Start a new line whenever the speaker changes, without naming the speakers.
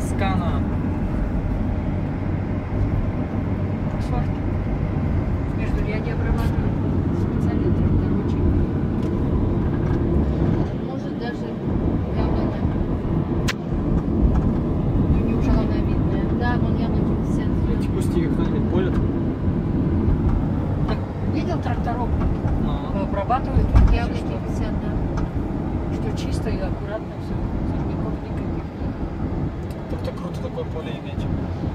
Тоскана.
Асфальт. Междуряде обрабатывают специалитом, короче. Может даже яблоня. Ну, не уже она видная. Да, вон яблоки висят.
Эти кусти кто-нибудь полет?
Так, видел тракторов?
Ну,
Обрабатывают, яблоки висят, да. Что чисто и аккуратно
круто такое поле иметь.